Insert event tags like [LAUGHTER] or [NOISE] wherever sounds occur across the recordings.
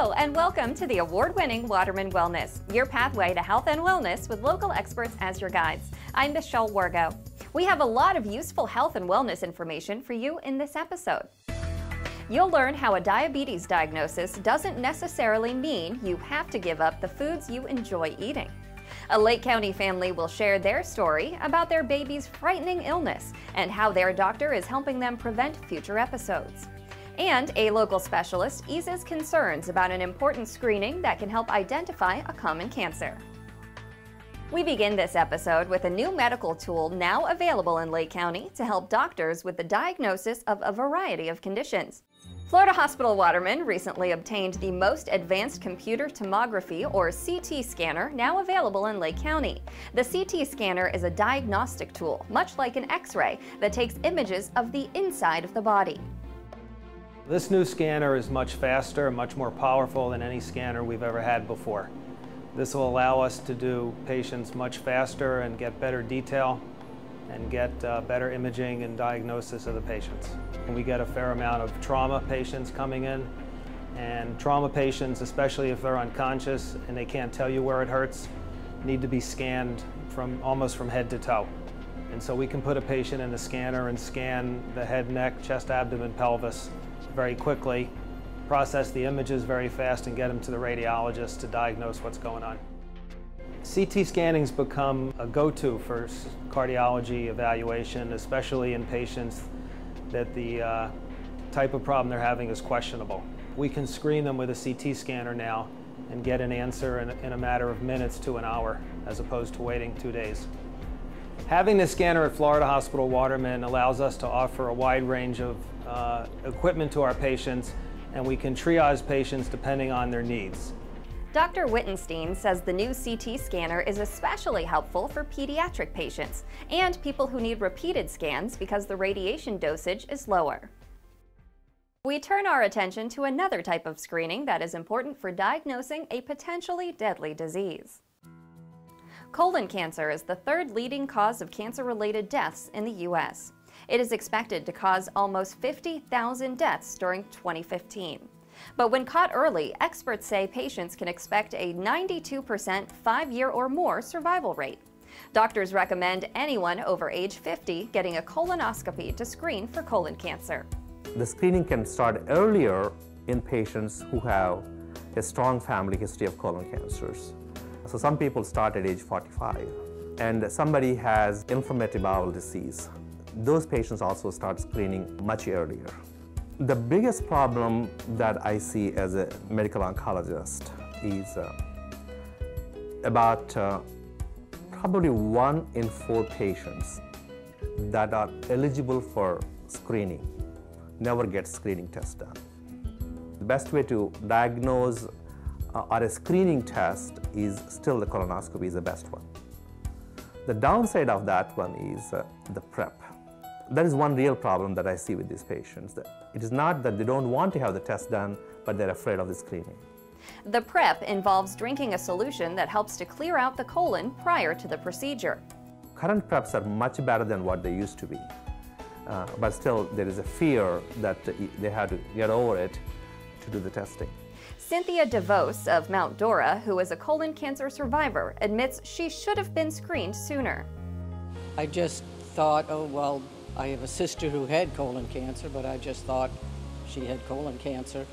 Hello, and welcome to the award winning Waterman Wellness, your pathway to health and wellness with local experts as your guides. I'm Michelle Wargo. We have a lot of useful health and wellness information for you in this episode. You'll learn how a diabetes diagnosis doesn't necessarily mean you have to give up the foods you enjoy eating. A Lake County family will share their story about their baby's frightening illness and how their doctor is helping them prevent future episodes. And a local specialist eases concerns about an important screening that can help identify a common cancer. We begin this episode with a new medical tool now available in Lake County to help doctors with the diagnosis of a variety of conditions. Florida Hospital Waterman recently obtained the most advanced computer tomography or CT scanner now available in Lake County. The CT scanner is a diagnostic tool, much like an x-ray, that takes images of the inside of the body. This new scanner is much faster and much more powerful than any scanner we've ever had before. This will allow us to do patients much faster and get better detail and get uh, better imaging and diagnosis of the patients. And we get a fair amount of trauma patients coming in and trauma patients, especially if they're unconscious and they can't tell you where it hurts, need to be scanned from almost from head to toe. And so we can put a patient in the scanner and scan the head, neck, chest, abdomen, pelvis very quickly, process the images very fast and get them to the radiologist to diagnose what's going on. CT scanning's become a go-to for cardiology evaluation, especially in patients that the uh, type of problem they're having is questionable. We can screen them with a CT scanner now and get an answer in, in a matter of minutes to an hour, as opposed to waiting two days. Having the scanner at Florida Hospital Waterman allows us to offer a wide range of uh, equipment to our patients, and we can triage patients depending on their needs. Dr. Wittenstein says the new CT scanner is especially helpful for pediatric patients and people who need repeated scans because the radiation dosage is lower. We turn our attention to another type of screening that is important for diagnosing a potentially deadly disease. Colon cancer is the third leading cause of cancer-related deaths in the U.S. It is expected to cause almost 50,000 deaths during 2015. But when caught early, experts say patients can expect a 92% five-year or more survival rate. Doctors recommend anyone over age 50 getting a colonoscopy to screen for colon cancer. The screening can start earlier in patients who have a strong family history of colon cancers. So some people start at age 45 and somebody has inflammatory bowel disease. Those patients also start screening much earlier. The biggest problem that I see as a medical oncologist is uh, about uh, probably one in four patients that are eligible for screening never get screening test done. The best way to diagnose uh, or a screening test is still the colonoscopy is the best one. The downside of that one is uh, the prep. That is one real problem that I see with these patients. It is not that they don't want to have the test done, but they're afraid of the screening. The prep involves drinking a solution that helps to clear out the colon prior to the procedure. Current preps are much better than what they used to be. Uh, but still, there is a fear that they have to get over it to do the testing. Cynthia DeVos of Mount Dora, who is a colon cancer survivor, admits she should have been screened sooner. I just thought, oh, well, I have a sister who had colon cancer, but I just thought she had colon cancer.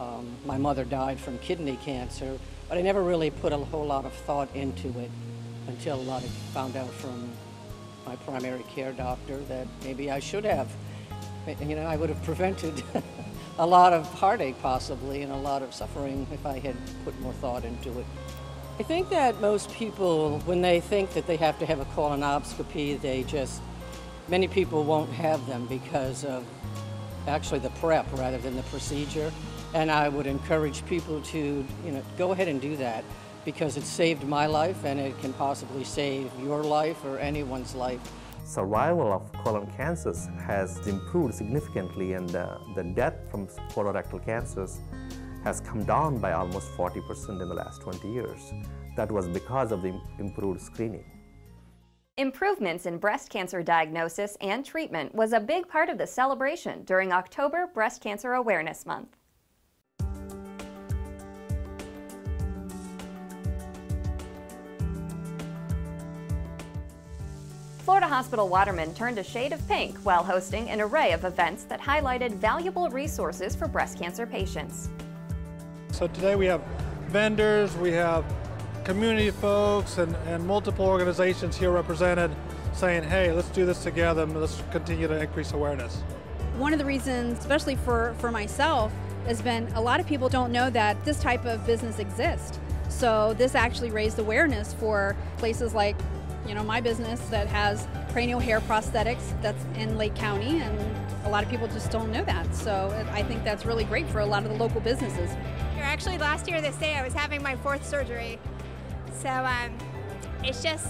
Um, my mother died from kidney cancer, but I never really put a whole lot of thought into it until I found out from my primary care doctor that maybe I should have. You know, I would have prevented [LAUGHS] a lot of heartache possibly and a lot of suffering if I had put more thought into it. I think that most people, when they think that they have to have a colonoscopy, they just Many people won't have them because of actually the prep rather than the procedure. And I would encourage people to, you know, go ahead and do that because it saved my life and it can possibly save your life or anyone's life. Survival of colon cancers has improved significantly and uh, the death from colorectal cancers has come down by almost 40% in the last 20 years. That was because of the improved screening. Improvements in breast cancer diagnosis and treatment was a big part of the celebration during October Breast Cancer Awareness Month. Florida Hospital Waterman turned a shade of pink while hosting an array of events that highlighted valuable resources for breast cancer patients. So today we have vendors, we have community folks, and, and multiple organizations here represented saying, hey, let's do this together and let's continue to increase awareness. One of the reasons, especially for, for myself, has been a lot of people don't know that this type of business exists. So this actually raised awareness for places like, you know, my business that has cranial hair prosthetics that's in Lake County and a lot of people just don't know that. So I think that's really great for a lot of the local businesses. Actually, last year this day I was having my fourth surgery. So um, it's just,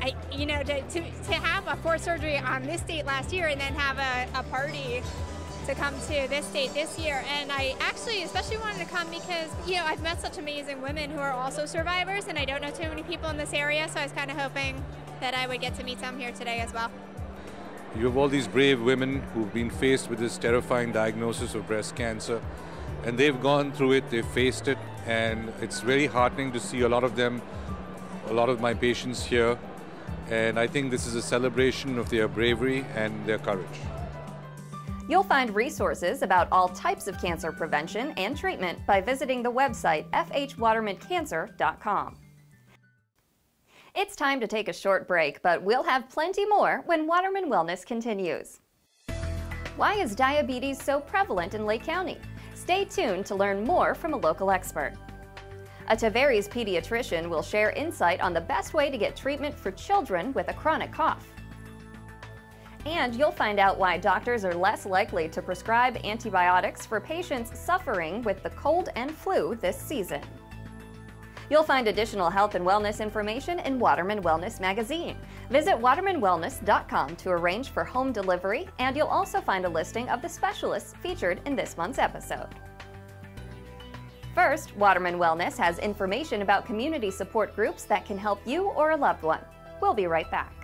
I, you know, to, to, to have a fourth surgery on this date last year and then have a, a party to come to this date this year. And I actually especially wanted to come because, you know, I've met such amazing women who are also survivors and I don't know too many people in this area. So I was kind of hoping that I would get to meet some here today as well. You have all these brave women who've been faced with this terrifying diagnosis of breast cancer, and they've gone through it, they've faced it, and it's very heartening to see a lot of them, a lot of my patients here, and I think this is a celebration of their bravery and their courage. You'll find resources about all types of cancer prevention and treatment by visiting the website fhwatermancancer.com. It's time to take a short break, but we'll have plenty more when Waterman Wellness continues. Why is diabetes so prevalent in Lake County? Stay tuned to learn more from a local expert. A Tavares pediatrician will share insight on the best way to get treatment for children with a chronic cough. And you'll find out why doctors are less likely to prescribe antibiotics for patients suffering with the cold and flu this season. You'll find additional health and wellness information in Waterman Wellness magazine. Visit watermanwellness.com to arrange for home delivery, and you'll also find a listing of the specialists featured in this month's episode. First, Waterman Wellness has information about community support groups that can help you or a loved one. We'll be right back.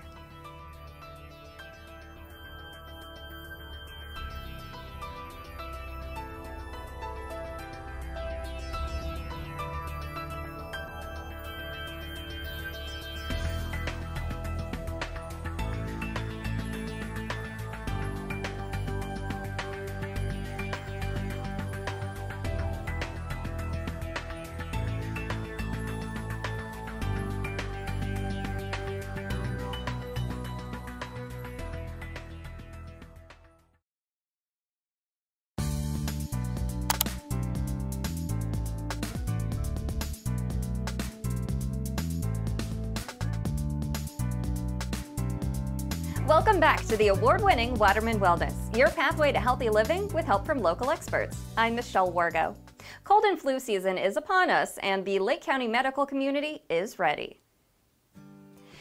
Welcome back to the award-winning Waterman Wellness, your pathway to healthy living with help from local experts. I'm Michelle Wargo. Cold and flu season is upon us and the Lake County medical community is ready.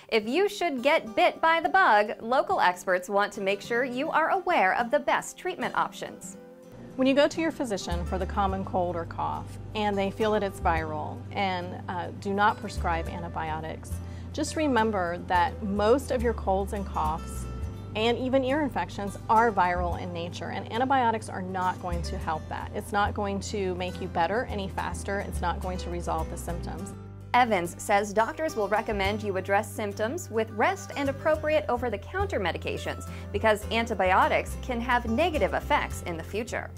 If you should get bit by the bug, local experts want to make sure you are aware of the best treatment options. When you go to your physician for the common cold or cough and they feel that it's viral and uh, do not prescribe antibiotics, just remember that most of your colds and coughs and even ear infections are viral in nature and antibiotics are not going to help that. It's not going to make you better any faster. It's not going to resolve the symptoms. Evans says doctors will recommend you address symptoms with rest and appropriate over-the-counter medications because antibiotics can have negative effects in the future.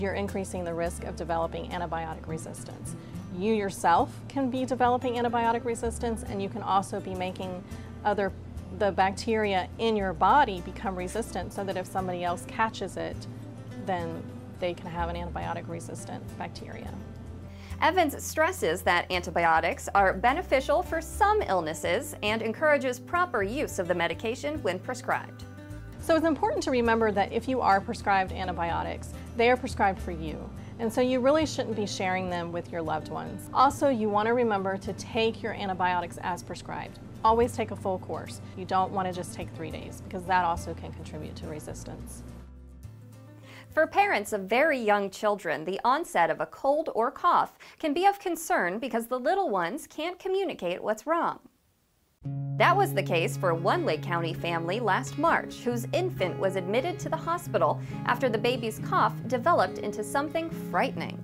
You're increasing the risk of developing antibiotic resistance you yourself can be developing antibiotic resistance and you can also be making other the bacteria in your body become resistant so that if somebody else catches it then they can have an antibiotic resistant bacteria. Evans stresses that antibiotics are beneficial for some illnesses and encourages proper use of the medication when prescribed. So it's important to remember that if you are prescribed antibiotics, they are prescribed for you. And so you really shouldn't be sharing them with your loved ones. Also, you want to remember to take your antibiotics as prescribed. Always take a full course. You don't want to just take three days because that also can contribute to resistance. For parents of very young children, the onset of a cold or cough can be of concern because the little ones can't communicate what's wrong. That was the case for one Lake County family last March whose infant was admitted to the hospital after the baby's cough developed into something frightening.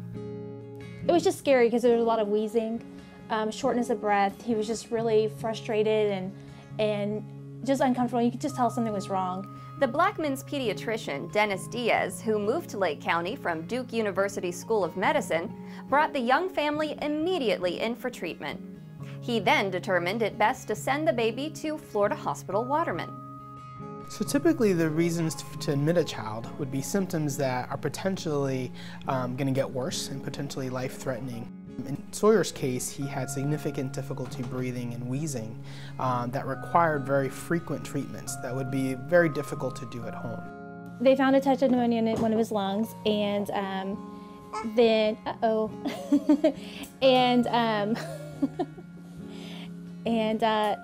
It was just scary because there was a lot of wheezing, um, shortness of breath. He was just really frustrated and, and just uncomfortable. You could just tell something was wrong. The Blackman's pediatrician, Dennis Diaz, who moved to Lake County from Duke University School of Medicine, brought the young family immediately in for treatment. He then determined it best to send the baby to Florida Hospital Waterman. So typically the reasons to admit a child would be symptoms that are potentially um, going to get worse and potentially life-threatening. In Sawyer's case, he had significant difficulty breathing and wheezing um, that required very frequent treatments that would be very difficult to do at home. They found a touch of pneumonia in one of his lungs, and um, then, uh-oh, [LAUGHS] and, um, [LAUGHS] and uh,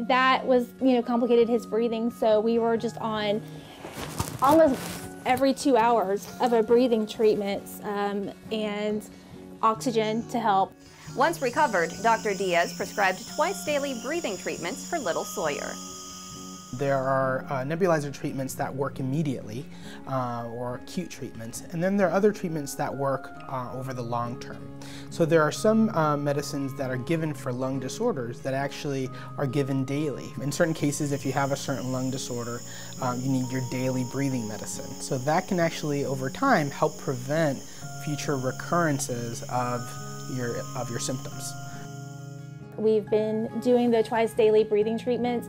that was, you know, complicated his breathing, so we were just on almost every two hours of a breathing treatment, um, and oxygen to help. Once recovered, Dr. Diaz prescribed twice daily breathing treatments for little Sawyer. There are uh, nebulizer treatments that work immediately, uh, or acute treatments, and then there are other treatments that work uh, over the long term. So there are some uh, medicines that are given for lung disorders that actually are given daily. In certain cases, if you have a certain lung disorder, um, you need your daily breathing medicine. So that can actually, over time, help prevent future recurrences of your, of your symptoms. We've been doing the twice daily breathing treatments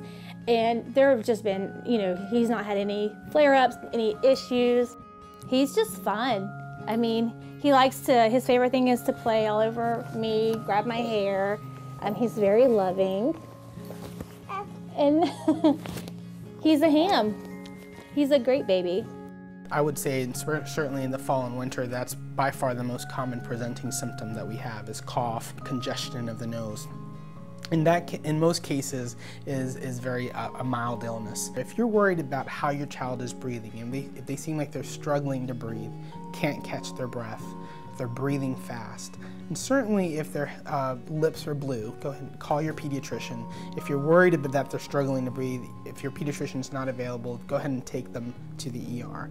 and there have just been, you know, he's not had any flare-ups, any issues. He's just fun. I mean, he likes to, his favorite thing is to play all over me, grab my hair. Um, he's very loving. And [LAUGHS] he's a ham. He's a great baby. I would say certainly in the fall and winter, that's by far the most common presenting symptom that we have is cough, congestion of the nose. In, that, in most cases is, is very uh, a mild illness. If you're worried about how your child is breathing and they, if they seem like they're struggling to breathe, can't catch their breath, they're breathing fast, and certainly if their uh, lips are blue, go ahead and call your pediatrician. If you're worried about that they're struggling to breathe, if your pediatrician is not available, go ahead and take them to the ER.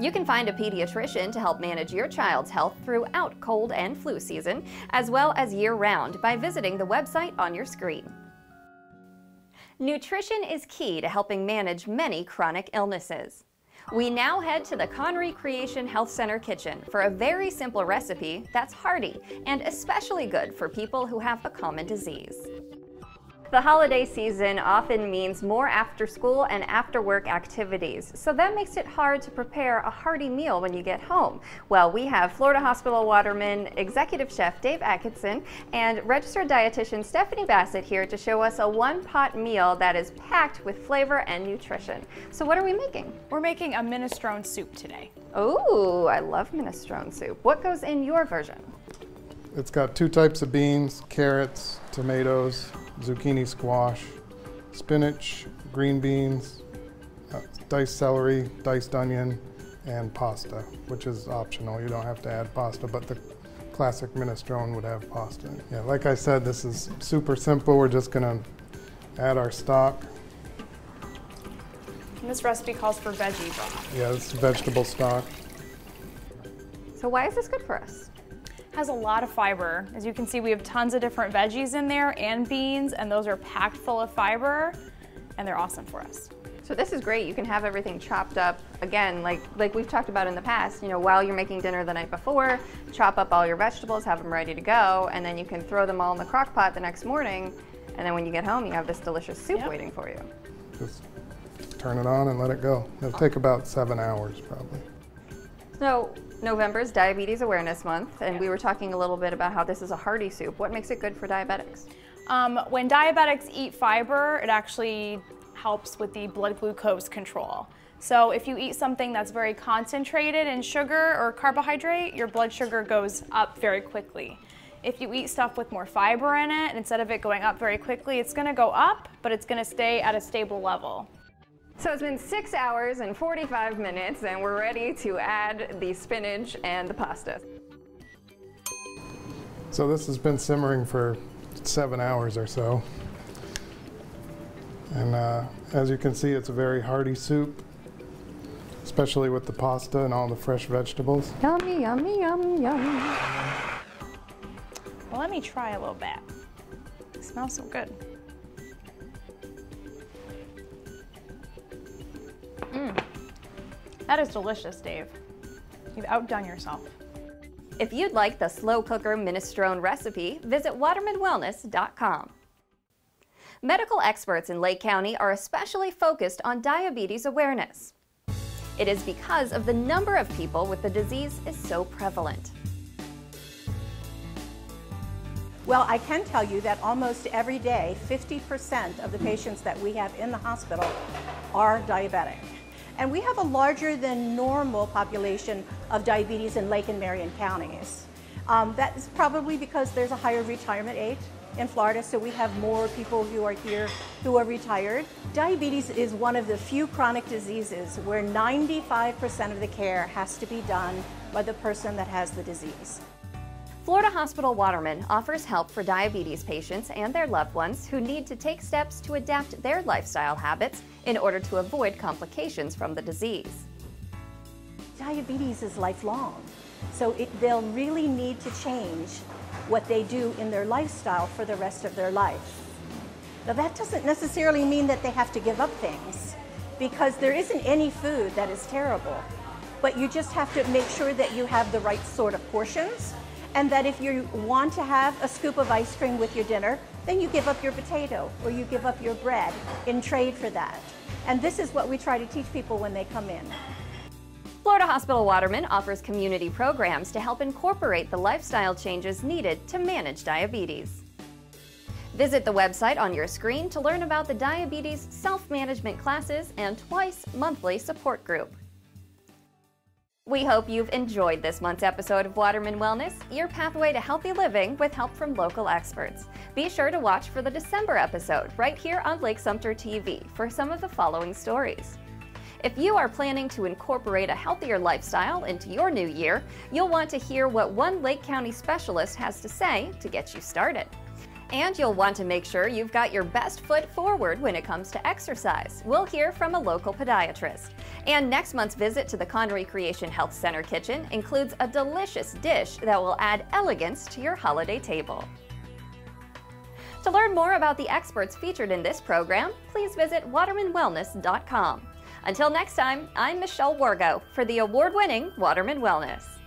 You can find a pediatrician to help manage your child's health throughout cold and flu season, as well as year-round by visiting the website on your screen. Nutrition is key to helping manage many chronic illnesses. We now head to the Conroy Creation Health Center kitchen for a very simple recipe that's hearty and especially good for people who have a common disease. The holiday season often means more after school and after work activities, so that makes it hard to prepare a hearty meal when you get home. Well, we have Florida Hospital Waterman Executive Chef Dave Atkinson and registered dietitian Stephanie Bassett here to show us a one-pot meal that is packed with flavor and nutrition. So what are we making? We're making a minestrone soup today. Oh, I love minestrone soup. What goes in your version? It's got two types of beans, carrots, tomatoes, zucchini squash, spinach, green beans, uh, diced celery, diced onion, and pasta, which is optional. You don't have to add pasta, but the classic minestrone would have pasta. Yeah, like I said, this is super simple. We're just gonna add our stock. And this recipe calls for veggie broth. Yeah, this is vegetable stock. So why is this good for us? Has a lot of fiber. As you can see, we have tons of different veggies in there and beans, and those are packed full of fiber, and they're awesome for us. So this is great. You can have everything chopped up again, like like we've talked about in the past. You know, while you're making dinner the night before, chop up all your vegetables, have them ready to go, and then you can throw them all in the crock pot the next morning. And then when you get home, you have this delicious soup yep. waiting for you. Just turn it on and let it go. It'll take about seven hours probably. So November is Diabetes Awareness Month, and we were talking a little bit about how this is a hearty soup. What makes it good for diabetics? Um, when diabetics eat fiber, it actually helps with the blood glucose control. So if you eat something that's very concentrated in sugar or carbohydrate, your blood sugar goes up very quickly. If you eat stuff with more fiber in it, instead of it going up very quickly, it's gonna go up, but it's gonna stay at a stable level. So it's been six hours and 45 minutes and we're ready to add the spinach and the pasta. So this has been simmering for seven hours or so. And uh, as you can see, it's a very hearty soup, especially with the pasta and all the fresh vegetables. Yummy, yummy, yum, yum. Well, let me try a little bit. It smells so good. That is delicious, Dave. You've outdone yourself. If you'd like the slow cooker minestrone recipe, visit watermanwellness.com. Medical experts in Lake County are especially focused on diabetes awareness. It is because of the number of people with the disease is so prevalent. Well, I can tell you that almost every day, 50% of the patients that we have in the hospital are diabetic. And we have a larger than normal population of diabetes in Lake and Marion counties. Um, that is probably because there's a higher retirement age in Florida, so we have more people who are here who are retired. Diabetes is one of the few chronic diseases where 95% of the care has to be done by the person that has the disease. Florida Hospital Waterman offers help for diabetes patients and their loved ones who need to take steps to adapt their lifestyle habits in order to avoid complications from the disease. Diabetes is lifelong, so it, they'll really need to change what they do in their lifestyle for the rest of their life. Now that doesn't necessarily mean that they have to give up things because there isn't any food that is terrible, but you just have to make sure that you have the right sort of portions and that if you want to have a scoop of ice cream with your dinner, then you give up your potato or you give up your bread in trade for that. And this is what we try to teach people when they come in. Florida Hospital Waterman offers community programs to help incorporate the lifestyle changes needed to manage diabetes. Visit the website on your screen to learn about the diabetes self-management classes and twice monthly support group. We hope you've enjoyed this month's episode of Waterman Wellness, your pathway to healthy living with help from local experts. Be sure to watch for the December episode right here on Lake Sumter TV for some of the following stories. If you are planning to incorporate a healthier lifestyle into your new year, you'll want to hear what one Lake County specialist has to say to get you started. And you'll want to make sure you've got your best foot forward when it comes to exercise. We'll hear from a local podiatrist. And next month's visit to the Conroy Creation Health Center kitchen includes a delicious dish that will add elegance to your holiday table. To learn more about the experts featured in this program, please visit watermanwellness.com. Until next time, I'm Michelle Wargo for the award winning Waterman Wellness.